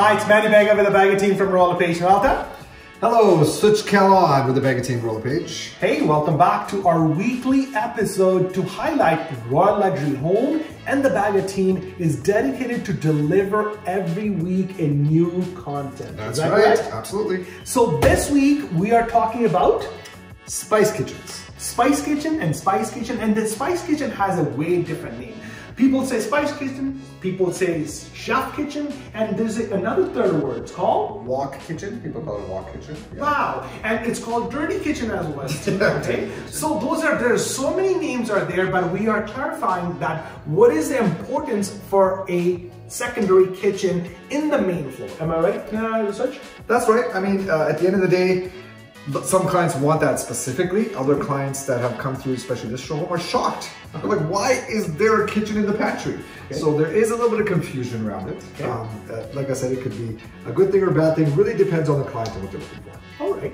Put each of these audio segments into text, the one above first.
Hi, it's Mani Bagga with the Bagga team from Royal LePage Noralta. Hello, Such Kahlon with the Bagga team Royal LePage. Hey, welcome back to our weekly episode to highlight Royal Luxury Home and the Bagga team is dedicated to deliver every week a new content. That's that right, absolutely. So this week we are talking about Spice Kitchens. Spice Kitchen and Spice Kitchen and the Spice Kitchen has a way different name. People say Spice Kitchen, people say Chef Kitchen, and there's another third word. It's called Walk Kitchen. People call it walk Kitchen. Yeah. Wow, and it's called Dirty Kitchen as well. okay, so those are there's so many names are there, but we are clarifying that what is the importance for a secondary kitchen in the main floor. Am I right, uh, Such? That's right. I mean, uh, at the end of the day, some clients want that specifically. Other clients that have come through, especially this showroom, are shocked. They're like, why is there a kitchen in the pantry? Okay. So there is a little bit of confusion around it. Okay. Um, uh, like I said, it could be a good thing or a bad thing. Really depends on the client and what they're looking for. Right.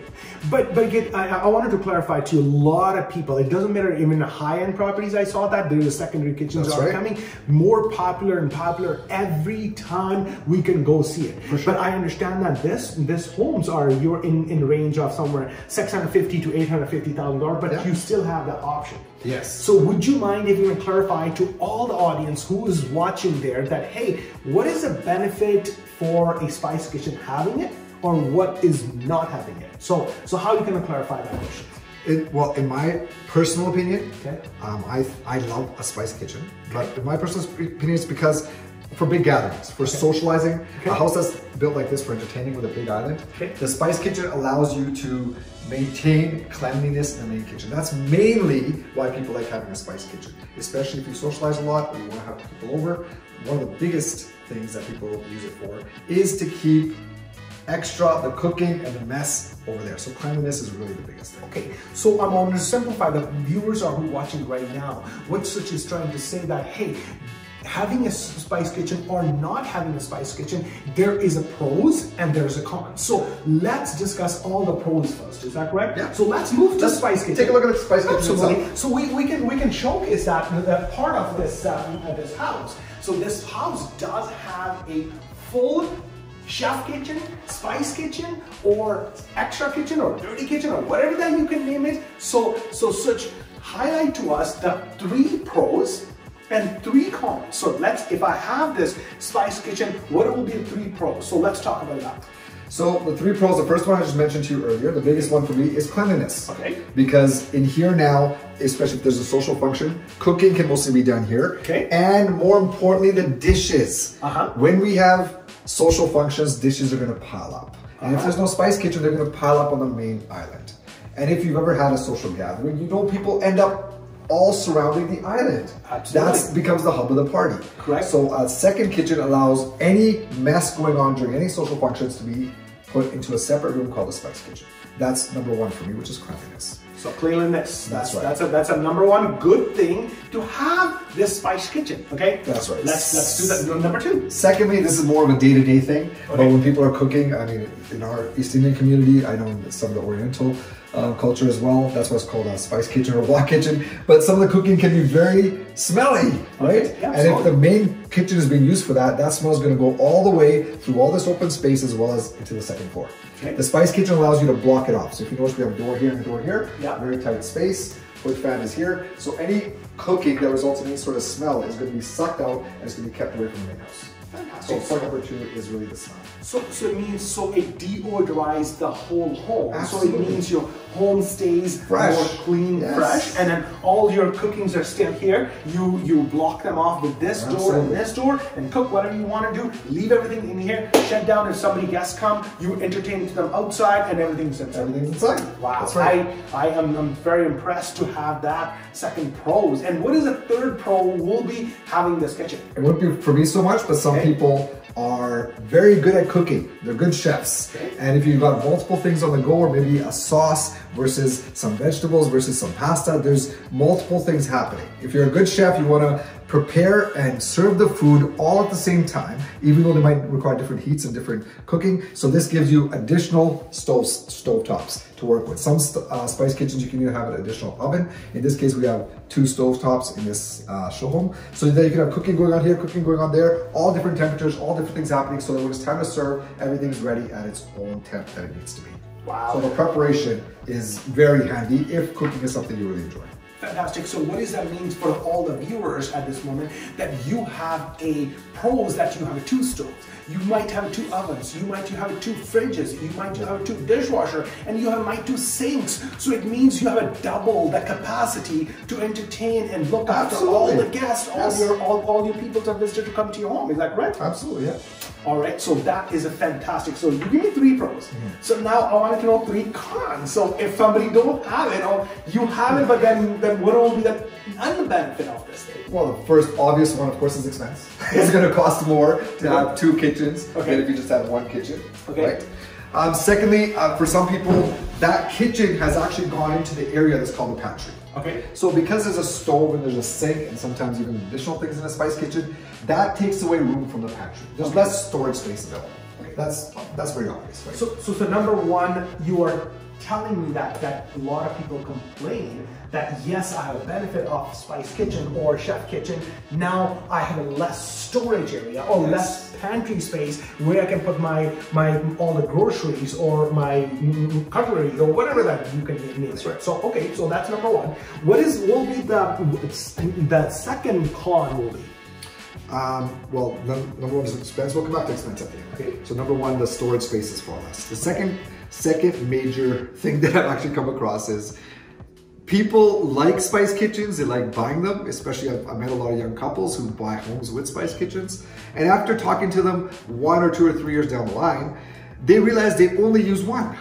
But but again, I, I, wanted to clarify to a lot of people, it doesn't matter, even the high-end properties I saw that, there's a secondary kitchens That's are right. becoming more popular and popular every time we can go see it. Sure. But I understand that this this homes are you're in, in range of somewhere 650 to 850,000 dollars, but yeah. you still have that option. Yes. So would you mind if you would clarify to all the audience who is watching there that, hey, what is the benefit for a spice kitchen having it? or what is not having it. So, so how are you going to clarify that question? It, well, in my personal opinion, okay. um, I, I love a spice kitchen. Okay. But in my personal opinion, it's because for big gatherings, for okay. socializing, a house that's built like this for entertaining with a big island, the spice kitchen allows you to maintain cleanliness in the main kitchen. That's mainly why people like having a spice kitchen, especially if you socialize a lot or you want to have people over. One of the biggest things that people use it for is to keep extra, the cooking, and the mess over there. So cleanliness is really the biggest thing. Okay, so I'm going to simplify. The viewers are who watching right now. What Such is trying to say that, hey, having a spice kitchen or not having a spice kitchen, there is a pros and there's a con. So let's discuss all the pros first. Is that correct? Yeah. So let's move to let's spice kitchen. Take a look at the spice kitchen. Absolutely. Itself. So we, we can we can showcase that, uh, that part of this um, this house. So this house does have a full chef kitchen, spice kitchen, or extra kitchen, or dirty kitchen, or whatever that you can name it. So, so such highlight to us the three pros and three cons. So let's, if I have this spice kitchen, what will be the three pros? So let's talk about that. So the three pros, the first one I just mentioned to you earlier, the biggest one for me is cleanliness. Okay. Because in here now, especially if there's a social function, cooking can mostly be done here. Okay. And more importantly, the dishes. Uh-huh. When we have social functions, dishes are gonna pile up. And if there's no spice kitchen, they're gonna pile up on the main island. And if you've ever had a social gathering, you know people end up all surrounding the island. Absolutely. That becomes the hub of the party. Correct. So a second kitchen allows any mess going on during any social functions to be put into a separate room called the spice kitchen. That's number one for me, which is cleanliness. So cleanliness. That's, that's right. That's a that's a number one good thing to have this spice kitchen. Okay. That's right. Let's let's do that. Number two. Secondly, this is more of a day to day thing. Okay. But when people are cooking, I mean, in our East Indian community, I know some of the Oriental uh, culture as well. That's what's called a spice kitchen or wok kitchen. But some of the cooking can be very smelly, right? Okay. And if the main kitchen is being used for that, that smell is going to go all the way through all this open space as well as into the second floor. Okay. The spice kitchen allows you to block it off. So if you notice, we have a door here and a door here. Yeah. Very tight space. Hood fan is here. So any cooking that results in any sort of smell is going to be sucked out and it's going to be kept away from the main house. Fantastic. So point number two is really the smell. So, so it means so it deodorizes the whole home. Absolutely. So it means your home stays fresh. more clean, yes. fresh, and then all your cookings are still here. You you block them off with this Absolutely. door and this door, and cook whatever you want to do. Leave everything in here. Shut down if somebody guests come. You entertain them outside, and everything's inside. Everything's inside. Wow. That's right. I I am I'm very impressed to have that second pros. And what is the third pro? Will be having this kitchen. It wouldn't be for me so much, but some okay. people are very good at cooking. They're good chefs. And if you've got multiple things on the go or maybe a sauce versus some vegetables versus some pasta. There's multiple things happening. If you're a good chef, you wanna prepare and serve the food all at the same time, even though they might require different heats and different cooking. So this gives you additional stove tops to work with. Some uh, spice kitchens, you can even have an additional oven. In this case, we have two stove tops in this uh, show home. So that you can have cooking going on here, cooking going on there, all different temperatures, all different things happening. So that when it's time to serve, everything's ready at its own temp that it needs to be. Wow. So the preparation is very handy if cooking is something you really enjoy. Fantastic. So what does that mean for all the viewers at this moment that you have a pros that you have two stoves, you might have two ovens, you might have two fridges, you might have two dishwasher, and you have might two sinks. So it means you have a double the capacity to entertain and look after all the guests, all Yes. your all, all your people that visited to come to your home. Is that right? Absolutely, yeah. All right, so that is a fantastic. So you give me three pros. So now I want to know three cons. So if somebody don't have it, or you have it, but then then what will be the unbenefit of this thing? Well, the first obvious one, of course, is expense. it's going to cost more to have two kitchens Okay. than if you just have one kitchen. Okay. Right? Um, secondly, uh, for some people, that kitchen has actually gone into the area that's called the pantry. Okay. So because there's a stove and there's a sink and sometimes even additional things in a spice kitchen, that takes away room from the pantry. There's Okay. less storage space available. That's that's very obvious, right? So, so, so number one, you are telling me that that a lot of people complain that yes, I have a benefit of Spice Kitchen or Chef Kitchen. Now I have a less storage area or Yes. less pantry space where I can put my my all the groceries or my cutlery or whatever that you can. That's right. So okay, so that's number one. What is will be the the second con will be? Um, well, number one is expense. We'll come back to expense at the end. Okay. So number one, the storage space is far less. The second, second major thing that I've actually come across is people like spice kitchens. They like buying them. Especially, I've, I've met a lot of young couples who buy homes with spice kitchens. And after talking to them one or two or three years down the line, they realize they only use one.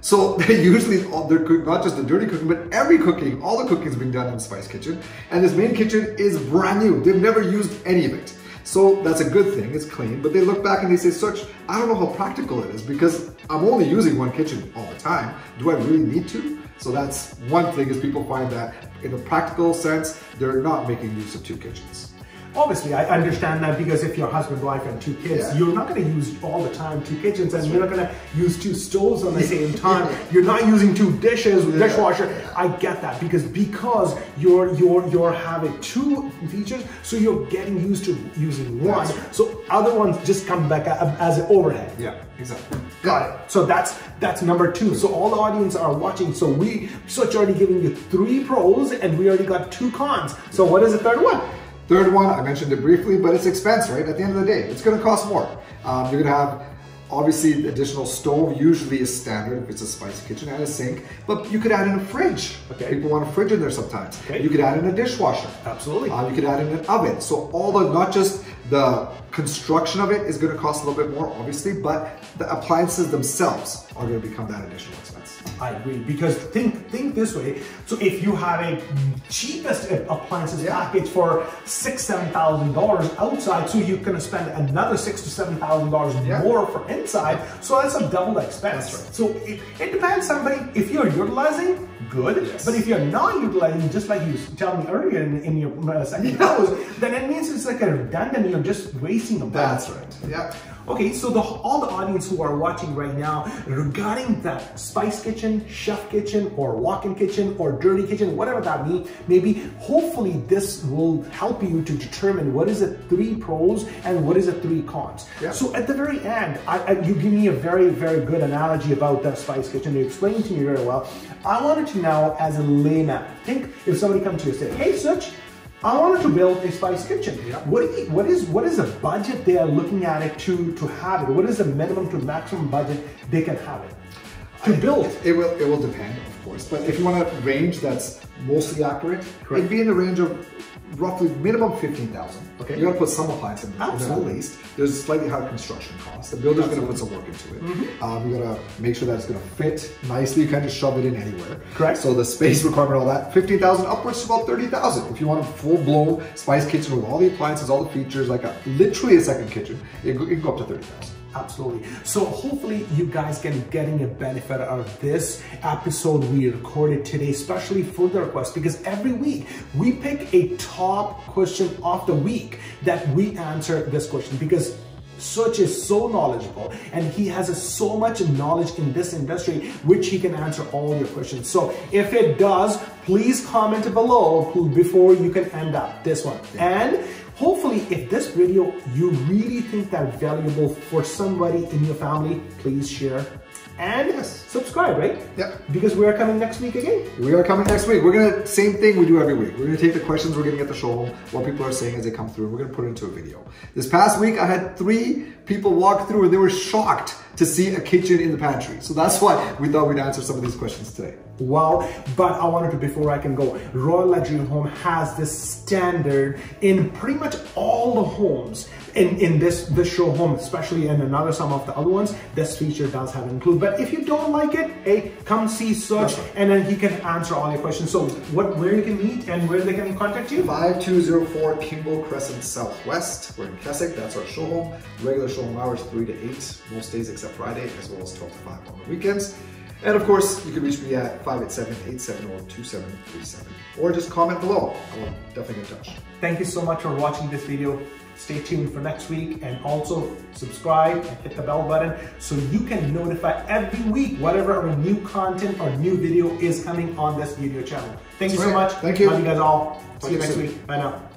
So they usually all they're not just the dirty cooking, but every cooking, all the cooking is being done in the spice kitchen. And this main kitchen is brand new. They've never used any of it. So that's a good thing, it's clean. But they look back and they say, Such, I don't know how practical it is because I'm only using one kitchen all the time. Do I really need to? So that's one thing is people find that in a practical sense, they're not making use of two kitchens. Obviously, I understand that because if you're husband, wife, and two kids, Yeah. you're not going to use all the time two kitchens, and you're not going to use two stoves on the same time. You're not using two dishes, Yeah. dishwasher. I get that because because you're you're you're having two features, so you're getting used to using one. Right. So other ones just come back as an overhead. Yeah, exactly. Got it. So that's that's number two. So all the audience are watching. So we Switch already giving you three pros, and we already got two cons. So what is the third one? Third one, I mentioned it briefly, but it's expense, right? At the end of the day, it's going to cost more. Um, you're to have obviously the additional stove usually is standard if it's a spice kitchen and a sink, but you could add in a fridge. Okay. People want a fridge in there sometimes. Okay. You could add in a dishwasher. Absolutely. Uh, you could add in an oven. So all the not just the construction of it is going to cost a little bit more, obviously, but the appliances themselves are going to become that additional expense. I agree because think think this way. So if you have a cheapest appliances Yeah. package for six seven thousand dollars outside, so you're gonna spend another six to seven thousand dollars Yeah. more for inside. So that's a double expense. Right. So it, it depends. Somebody if you're utilizing. Good, Yes. but if you're not utilizing, just like you told me earlier in, in your uh, second house, then it means it's like a redundant. You're just wasting a bunch. That's right. Yeah. Okay, so the, all the audience who are watching right now regarding that spice kitchen, chef kitchen, or walk-in kitchen, or dirty kitchen, whatever that means, maybe hopefully this will help you to determine what is the three pros and what is the three cons. Yeah. So at the very end, I, I, you give me a very, very good analogy about that spice kitchen. You explained to me very well. I wanted to now, as a layman, think if somebody comes to you and say, hey, Such, I wanted to build a spice kitchen. Yeah. What, you, what is what is the budget they are looking at it to to have it? What is the minimum to maximum budget they can have it to build? It will it will depend, of course. But if you want a range that's mostly accurate, Correct. it'd be in the range of roughly minimum fifteen thousand. Okay. You gotta put some appliance in there at Absolutely. least. There's slightly higher construction costs. The builder's gonna put some work into it. Mm-hmm. Um, you gotta make sure that it's gonna fit nicely. You can't just shove it in anywhere. Correct. So the space requirement, all that, fifteen thousand upwards to about thirty thousand. If you want a full blown spice kitchen with all the appliances, all the features, like a literally a second kitchen, it, it can go up to thirty thousand. Absolutely. So hopefully you guys can getting a benefit out of this episode we recorded today, especially for the request, because every week we pick a top question of the week that we answer this question because Such is so knowledgeable and he has a, so much knowledge in this industry which he can answer all your questions. So if it does, please comment below before you can end up this one. And hopefully if this video you really think that valuable for somebody in your family, please share and Yes. subscribe, right? Yeah. Because we are coming next week again. We are coming next week. We're gonna same thing we do every week. We're gonna take the questions we're getting at the show, what people are saying as they come through. and We're gonna put it into a video. This past week, I had three people walk through and they were shocked to see a kitchen in the pantry. So that's why we thought we'd answer some of these questions today. Wow, but I wanted to, before I can go, Royal Luxury Home has this standard in pretty much all the homes in, in this, this show home, especially in another some of the other ones, this feature does have include. But if you don't like it, hey, come see Such That's right. and then he can answer all your questions. So what, where you can meet and where they can contact you? 5204 Kimball Crescent Southwest. We're in Keswick. That's our show home. Regular show home hours 3 to 8 most days except Friday, as well as 12 to 5 on the weekends. And of course, you can reach me at 587-870-2737 or just comment below. I will definitely get in touch. Thank you so much for watching this video. Stay tuned for next week and also subscribe and hit the bell button so you can notify every week whatever our new content or new video is coming on this video channel. Thank you so much. Thank you. Love you guys all. Talk See you you next soon. week. Bye now.